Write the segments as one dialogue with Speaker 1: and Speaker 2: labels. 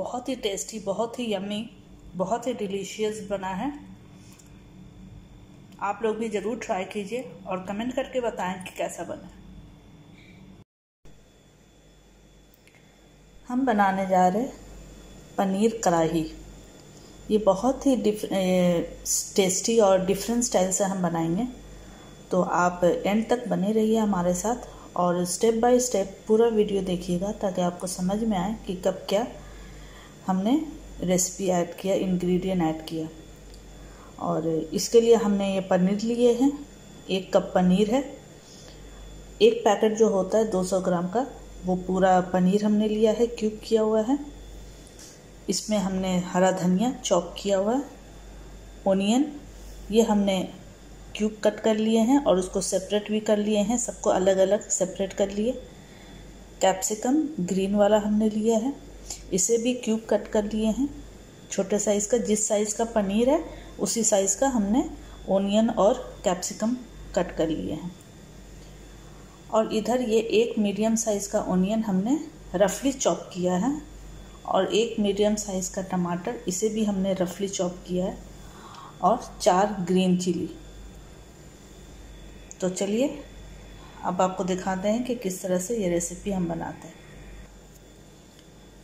Speaker 1: बहुत ही टेस्टी बहुत ही यम्मी बहुत ही डिलीशियस बना है। आप लोग भी ज़रूर ट्राई कीजिए और कमेंट करके बताएँ कि कैसा बना हम बनाने जा रहे पनीर कढ़ाही। ये बहुत ही टेस्टी और डिफरेंट स्टाइल से हम बनाएँगे। तो आप एंड तक बने रहिए हमारे साथ और स्टेप बाय स्टेप पूरा वीडियो देखिएगा ताकि आपको समझ में आए कि कब क्या हमने रेसिपी ऐड किया इंग्रेडिएंट ऐड किया। और इसके लिए हमने ये पनीर लिए हैं। एक कप पनीर है। एक पैकेट जो होता है 200 ग्राम का, वो पूरा पनीर हमने लिया है क्यूब किया हुआ है। इसमें हमने हरा धनिया चॉप किया हुआ है। ओनियन ये हमने क्यूब कट कर लिए हैं और उसको सेपरेट भी कर लिए हैं। सबको अलग अलग सेपरेट कर लिए। कैप्सिकम ग्रीन वाला हमने लिया है। इसे भी क्यूब कट कर लिए हैं। छोटे साइज़ का, जिस साइज़ का पनीर है, उसी साइज़ का हमने ओनियन और कैप्सिकम कट कर लिए हैं। और इधर ये एक मीडियम साइज़ का ओनियन हमने रफली चॉप किया है और एक मीडियम साइज़ का टमाटर, इसे भी हमने रफली चॉप किया है और चार ग्रीन चिली तो चलिए, अब आपको दिखाते हैं कि किस तरह से ये रेसिपी हम बनाते हैं।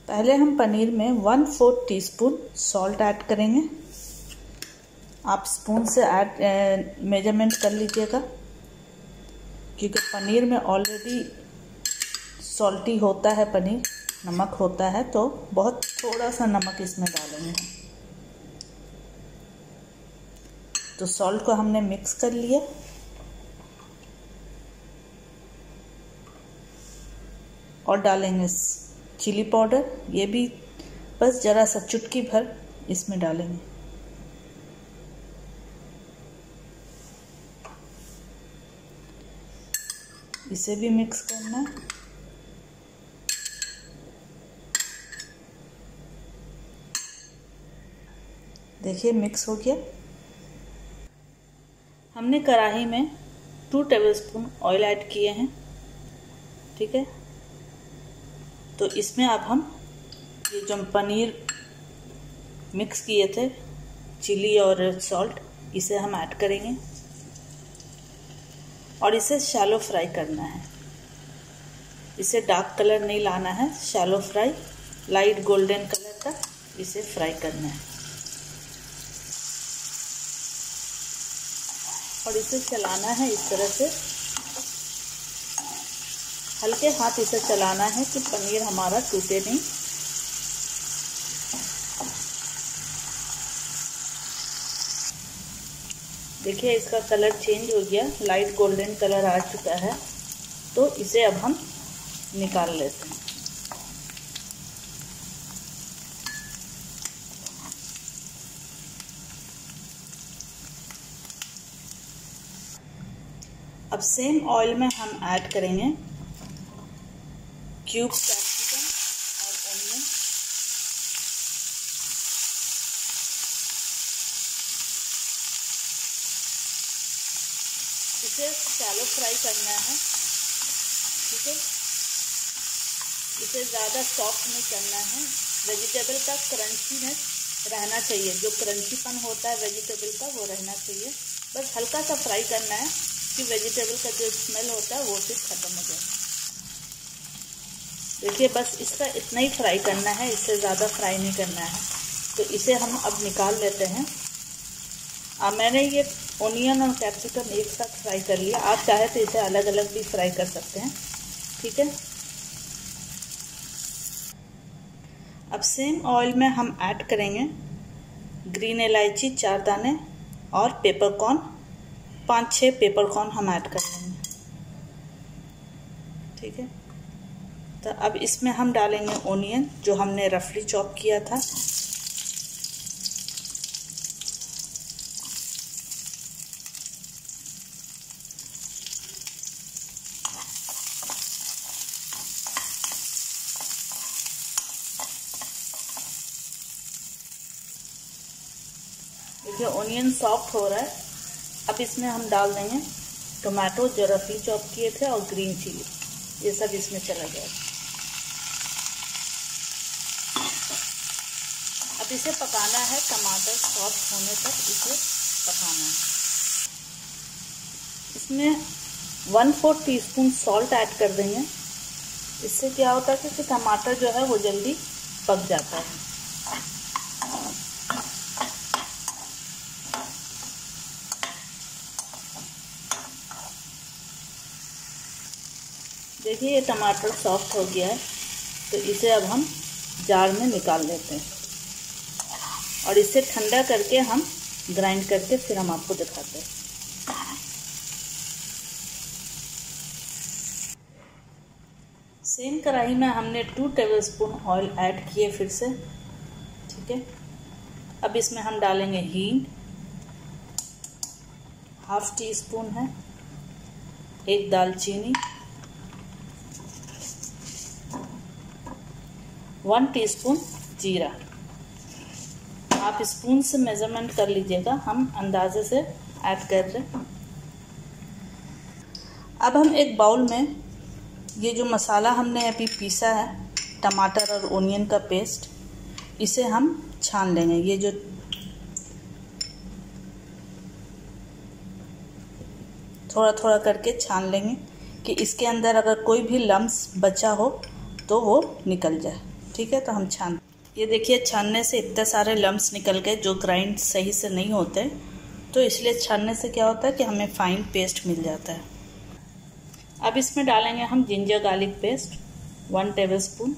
Speaker 1: पहले हम पनीर में one fourth teaspoon salt add करेंगे। आप स्पून से ऐड मेज़रमेंट कर लीजिएगा, क्योंकि पनीर में ऑलरेडी सॉल्टी होता है पनीर, नमक होता है तो बहुत थोड़ा सा नमक इसमें डालेंगे तो सॉल्ट को हमने मिक्स कर लिया। और डालेंगे चिली पाउडर, ये भी बस ज़रा सा चुटकी भर इसमें डालेंगे। इसे भी मिक्स करना। देखिए, मिक्स हो गया। हमने कढ़ाई में टू टेबलस्पून ऑयल ऐड किए हैं। ठीक है? तो इसमें अब हम ये जो पनीर मिक्स किए थे, चिली और सॉल्ट इसे हम ऐड करेंगे। और इसे शैलो फ्राई करना है। इसे डार्क कलर नहीं लाना है shallow fry light golden colour का इसे फ्राई करना है। और इसे चलाना है इस तरह से। हल्के हाथ इसे चलाना है कि पनीर हमारा टूटे नहीं। देखिए, इसका कलर चेंज हो गया। लाइट गोल्डन कलर आ चुका है। तो इसे अब हम निकाल लेते हैं। अब सेम ऑयल में हम ऐड करेंगे। क्यूब कैप्सिकम और ऑनियन इसे शैलो फ्राई करना है, ठीक है? इसे ज़्यादा सॉफ्ट नहीं करना है। वेजिटेबल का क्रंचीनेस रहना चाहिए। जो क्रंचीपन होता है वेजिटेबल का, वो रहना चाहिए। बस हल्का सा फ्राई करना है, कि वेजिटेबल का जो स्मेल होता है, वो सिर्फ़ ख़त्म हो जाए। देखिए, बस इसका इतना ही फ्राई करना है, इससे ज़्यादा फ्राई नहीं करना है। तो इसे हम अब निकाल लेते हैं। अब मैंने ये ओनियन और कैप्सिकम एक साथ फ्राई कर लिया। आप चाहे तो इसे अलग अलग भी फ्राई कर सकते हैं। ठीक है? अब सेम ऑयल में हम ऐड करेंगे ग्रीन इलायची, चार दाने और पेपरकॉर्न पाँच छः पेपरकॉर्न हम ऐड कर लेंगे। ठीक है? तो अब इसमें हम डालेंगे ओनियन जो हमने रफली चॉप किया था। देखिए ओनियन सॉफ्ट हो रहा है। अब इसमें हम डाल देंगे टोमेटो जो रफली चॉप किए थे, और ग्रीन चिली ये सब इसमें चला जाएगा। अब इसे पकाना है, टमाटर सॉफ्ट होने तक इसे पकाना है। इसमें one fourth teaspoon salt add कर देंगे। इससे क्या होता है कि टमाटर जो है, वो जल्दी पक जाता है। देखिए, ये टमाटर सॉफ्ट हो गया है तो इसे अब हम जार में निकाल लेते हैं। और इसे ठंडा करके हम ग्राइंड करके फिर हम आपको दिखाते हैं। सेम कढ़ाई में हमने टू टेबलस्पून ऑयल ऐड किए फिर से, ठीक है? अब इसमें हम डालेंगे हींग हाफ़ टी स्पून है, एक दालचीनी वन टीस्पून जीरा। आप स्पून से मेज़रमेंट कर लीजिएगा। हम अंदाजे से ऐड कर रहे हैं। अब हम एक बाउल में ये जो मसाला हमने अभी पीसा है, टमाटर और ओनियन का पेस्ट इसे हम छान लेंगे। ये जो थोड़ा थोड़ा करके छान लेंगे कि इसके अंदर अगर कोई भी लम्स बचा हो तो वो निकल जाए। ठीक है तो हम छान ये देखिए, छानने से इतने सारे लम्ब्स निकल गए जो ग्राइंड सही से नहीं होते। तो इसलिए छानने से क्या होता है कि हमें फाइन पेस्ट मिल जाता है। अब इसमें डालेंगे हम ginger garlic paste one tablespoon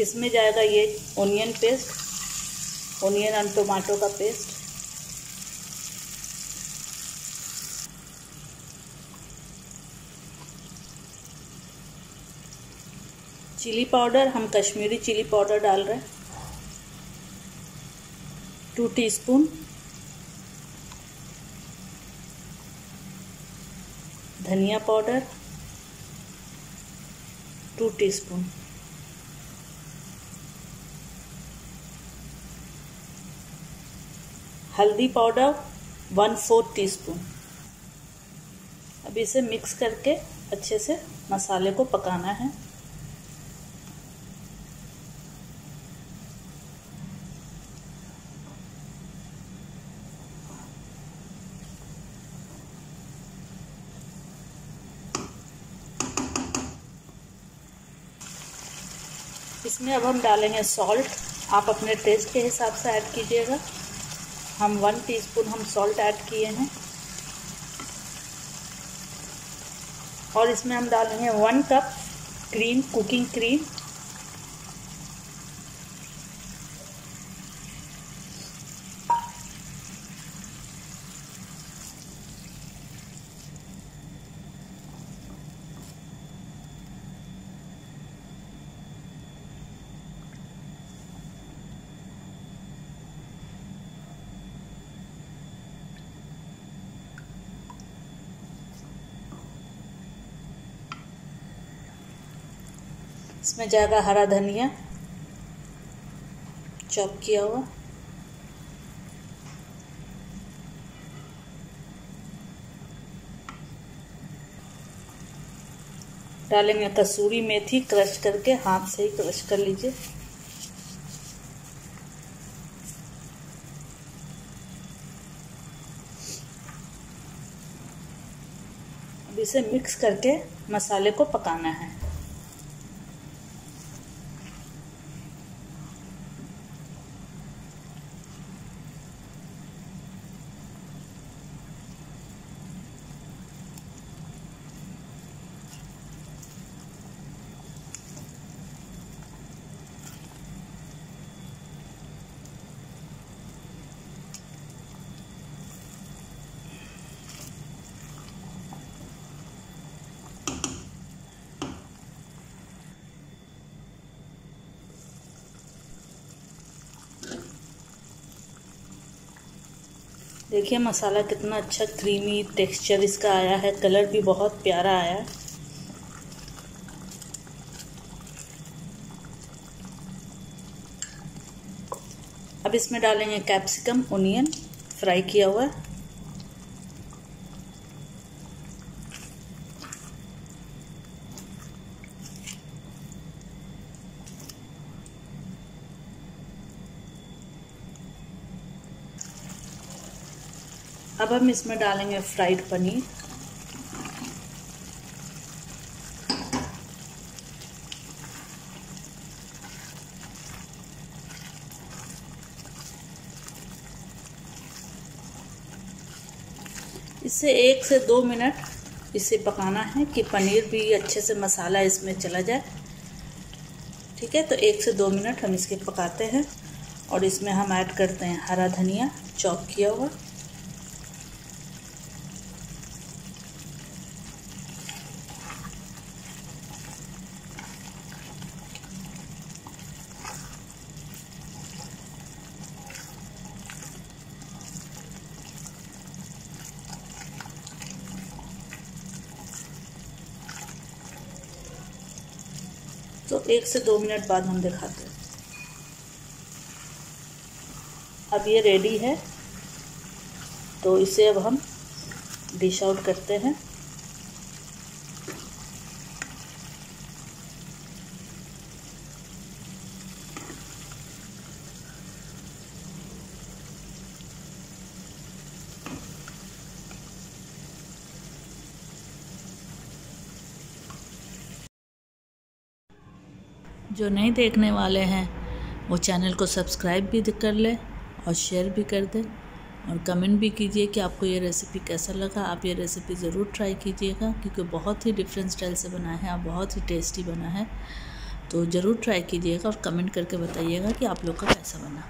Speaker 1: इसमें जाएगा ये? Onion paste onion and tomato का पेस्ट चिली पाउडर हम कश्मीरी चिली पाउडर डाल रहे हैं। टू टीस्पून धनिया पाउडर टू टीस्पून हल्दी powder one fourth teaspoon अब इसे मिक्स करके अच्छे से मसाले को पकाना है। इसमें अब हम डालेंगे सॉल्ट आप अपने टेस्ट के हिसाब से ऐड कीजिएगा। हम वन टीस्पून हम सॉल्ट ऐड किए हैं। और इसमें हम डालेंगे one cup cream cooking cream इसमें जाएगा हरा धनिया। चॉप किया हुआ। डालेंगे कसूरी मेथी, क्रश करके हाथ से ही क्रश कर लीजिए। अब इसे मिक्स करके मसाले को पकाना है। देखिए, मसाला कितना अच्छा क्रीमी टेक्सचर इसका आया है। कलर भी बहुत प्यारा आया है। अब इसमें डालेंगे कैप्सिकम ओनियन फ्राई किया हुआ अब हम इसमें डालेंगे फ्राइड पनीर। इसे एक से दो मिनट इसे पकाना है कि पनीर भी अच्छे से मसाला इसमें चला जाए। ठीक है तो एक से दो मिनट हम इसके पकाते हैं और इसमें हम ऐड करते हैं हरा धनिया, चॉप किया हुआ। एक से दो मिनट बाद हम दिखाते हैं। अब ये रेडी है। तो इसे अब हम डिश आउट करते हैं। जो नहीं देखने वाले हैं, वो चैनल को सब्सक्राइब भी कर ले और शेयर भी कर दें और कमेंट भी कीजिए कि आपको ये रेसिपी कैसा लगा। आप ये रेसिपी ज़रूर ट्राई कीजिएगा क्योंकि बहुत ही डिफरेंट स्टाइल से बना है, और बहुत ही टेस्टी बना है। तो ज़रूर ट्राई कीजिएगा और कमेंट करके बताइएगा कि आप लोग का कैसा बना।